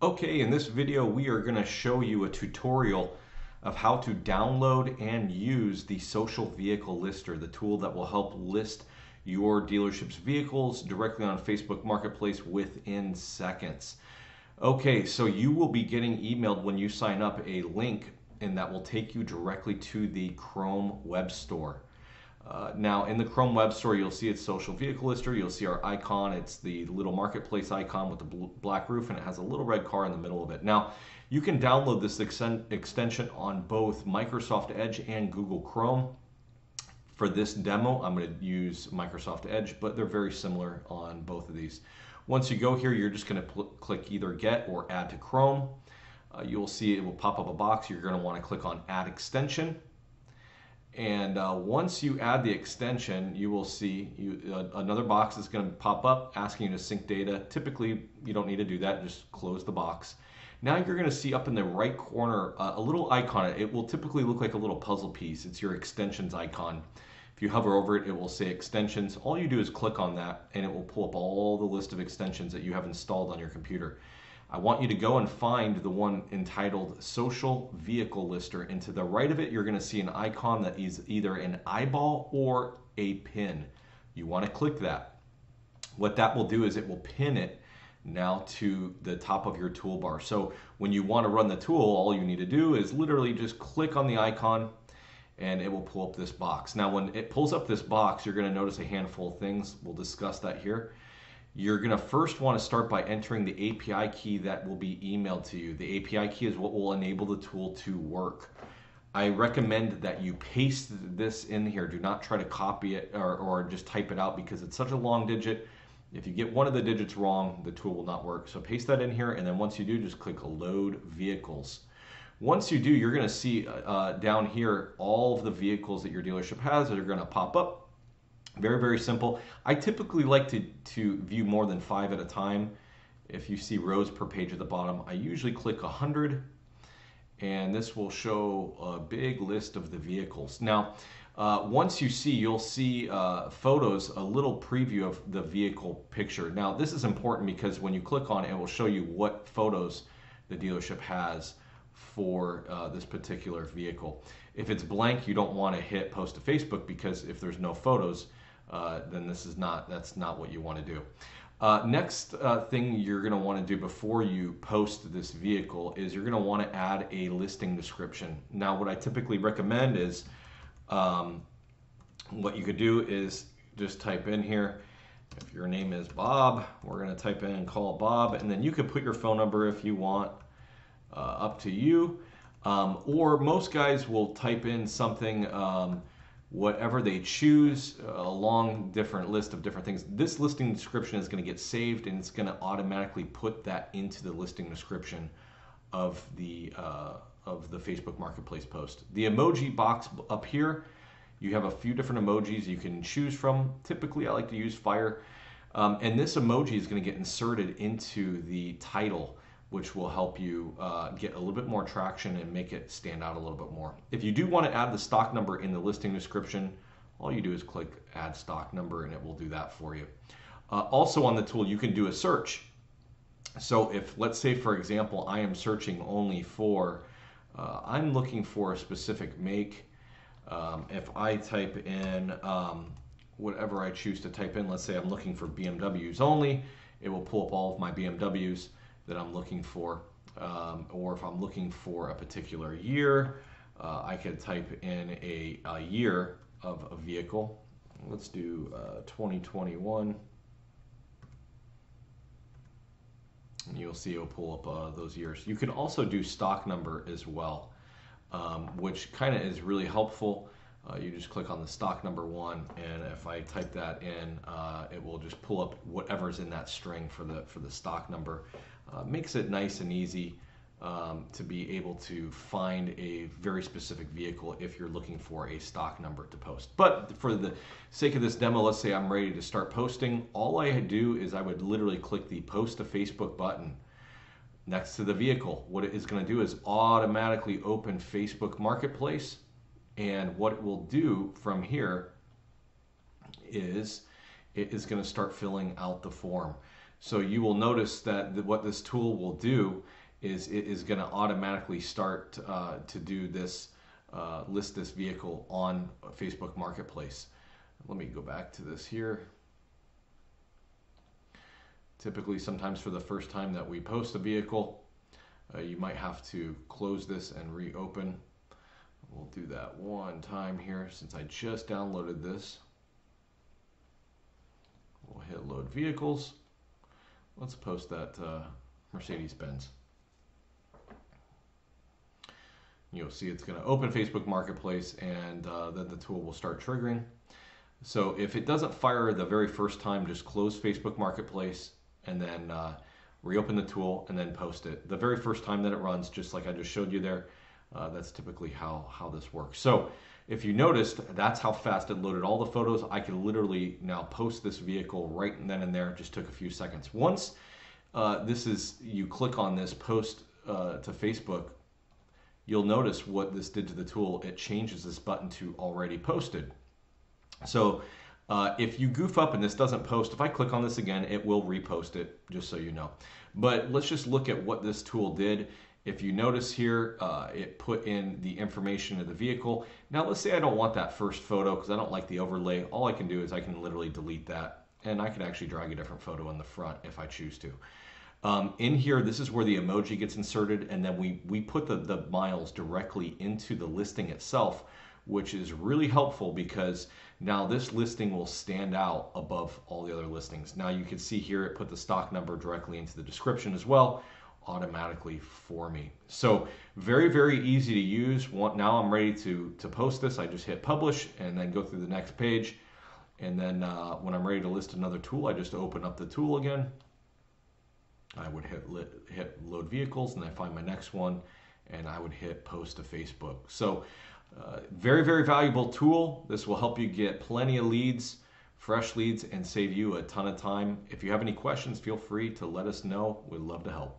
Okay, in this video we are going to show you a tutorial of how to download and use the Social Vehicle Lister, the tool that will help list your dealership's vehicles directly on Facebook Marketplace within seconds. Okay, so you will be getting emailed when you sign up a link and that will take you directly to the Chrome Web Store. Uh, now in the Chrome Web Store, you'll see it's Social Vehicle Lister. You'll see our icon. It's the little marketplace icon with the black roof and it has a little red car in the middle of it. Now you can download this extension on both Microsoft Edge and Google Chrome. For this demo, I'm going to use Microsoft Edge, but they're very similar on both of these. Once you go here, you're just going to click either Get or Add to Chrome. Uh, you'll see it will pop up a box. You're going to want to click on Add Extension. And uh, once you add the extension, you will see you, uh, another box is going to pop up asking you to sync data. Typically, you don't need to do that. Just close the box. Now you're going to see up in the right corner uh, a little icon. It will typically look like a little puzzle piece. It's your extensions icon. If you hover over it, it will say extensions. All you do is click on that and it will pull up all the list of extensions that you have installed on your computer. I want you to go and find the one entitled Social Vehicle Lister. And to the right of it, you're going to see an icon that is either an eyeball or a pin. You want to click that. What that will do is it will pin it now to the top of your toolbar. So when you want to run the tool, all you need to do is literally just click on the icon and it will pull up this box. Now when it pulls up this box, you're going to notice a handful of things. We'll discuss that here. You're going to first want to start by entering the API key that will be emailed to you. The API key is what will enable the tool to work. I recommend that you paste this in here. Do not try to copy it or, or just type it out because it's such a long digit. If you get one of the digits wrong, the tool will not work. So paste that in here, and then once you do, just click Load Vehicles. Once you do, you're going to see uh, down here all of the vehicles that your dealership has that are going to pop up. Very, very simple. I typically like to, to view more than five at a time. If you see rows per page at the bottom, I usually click 100 and this will show a big list of the vehicles. Now, uh, once you see, you'll see uh, photos, a little preview of the vehicle picture. Now, this is important because when you click on it, it will show you what photos the dealership has for uh, this particular vehicle. If it's blank, you don't want to hit post to Facebook because if there's no photos, uh, then this is not, that's not what you want to do. Uh, next uh, thing you're going to want to do before you post this vehicle is you're going to want to add a listing description. Now, what I typically recommend is um, what you could do is just type in here. If your name is Bob, we're going to type in call Bob, and then you could put your phone number if you want, uh, up to you. Um, or most guys will type in something. Um, whatever they choose, a long different list of different things. This listing description is going to get saved and it's going to automatically put that into the listing description of the uh, of the Facebook Marketplace post. The emoji box up here, you have a few different emojis you can choose from. Typically, I like to use fire. Um, and this emoji is going to get inserted into the title which will help you uh, get a little bit more traction and make it stand out a little bit more. If you do want to add the stock number in the listing description, all you do is click add stock number and it will do that for you. Uh, also on the tool, you can do a search. So if, let's say for example, I am searching only for, uh, I'm looking for a specific make. Um, if I type in um, whatever I choose to type in, let's say I'm looking for BMWs only, it will pull up all of my BMWs that I'm looking for. Um, or if I'm looking for a particular year, uh, I could type in a, a, year of a vehicle. Let's do uh, 2021. And you'll see it'll pull up uh, those years. You can also do stock number as well, um, which kind of is really helpful. Uh, you just click on the stock number one, and if I type that in, uh, it will just pull up whatever's in that string for the for the stock number. Uh, makes it nice and easy um, to be able to find a very specific vehicle if you're looking for a stock number to post. But for the sake of this demo, let's say I'm ready to start posting. All I do is I would literally click the post to Facebook button next to the vehicle. What it is going to do is automatically open Facebook Marketplace. And what it will do from here is it is going to start filling out the form. So you will notice that what this tool will do is it is going to automatically start uh, to do this, uh, list this vehicle on Facebook Marketplace. Let me go back to this here. Typically, sometimes for the first time that we post a vehicle, uh, you might have to close this and reopen. We'll do that one time here since I just downloaded this. We'll hit load vehicles. Let's post that uh, Mercedes-Benz. You'll see it's going to open Facebook Marketplace and uh, then the tool will start triggering. So if it doesn't fire the very first time, just close Facebook Marketplace and then uh, reopen the tool and then post it. The very first time that it runs, just like I just showed you there, uh, that's typically how, how this works. So if you noticed, that's how fast it loaded all the photos. I can literally now post this vehicle right then and there. It just took a few seconds. Once uh, this is, you click on this post uh, to Facebook, you'll notice what this did to the tool. It changes this button to already posted. So uh, if you goof up and this doesn't post, if I click on this again, it will repost it, just so you know. But let's just look at what this tool did. If you notice here, uh, it put in the information of the vehicle. Now let's say I don't want that first photo because I don't like the overlay. All I can do is I can literally delete that and I can actually drag a different photo in the front if I choose to. Um, in here, this is where the emoji gets inserted and then we, we put the, the miles directly into the listing itself, which is really helpful because now this listing will stand out above all the other listings. Now you can see here it put the stock number directly into the description as well automatically for me. So very, very easy to use. Now I'm ready to, to post this. I just hit publish and then go through the next page. And then uh, when I'm ready to list another tool, I just open up the tool again. I would hit, hit load vehicles and I find my next one and I would hit post to Facebook. So uh, very, very valuable tool. This will help you get plenty of leads, fresh leads, and save you a ton of time. If you have any questions, feel free to let us know. We'd love to help.